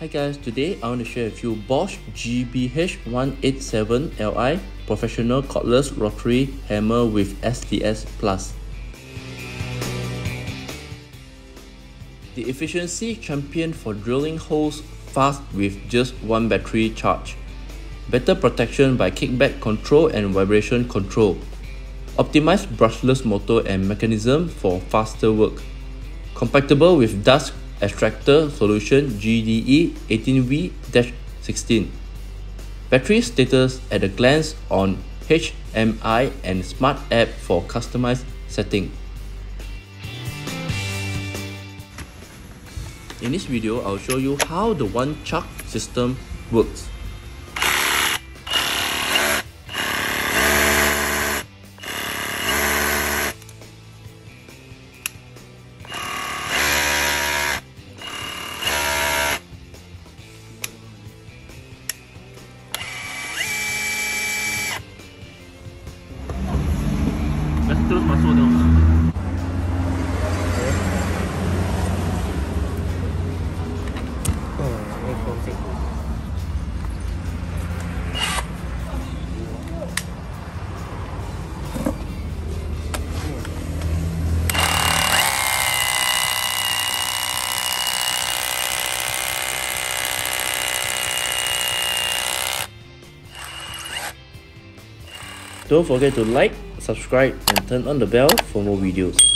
Hi guys, today I want to share with you Bosch GBH187Li Professional Cordless Rotary Hammer with SDS Plus. The efficiency champion for drilling holes fast with just one battery charge. Better protection by kickback control and vibration control. Optimized brushless motor and mechanism for faster work. Compatible with dust extractor solution GDE 18V-16. Battery status at a glance on HMI and Smart app for customized setting. In this video, I'll show you how the one chuck system works. Terus masuk. Don't forget to like, subscribe and turn on the bell for more videos.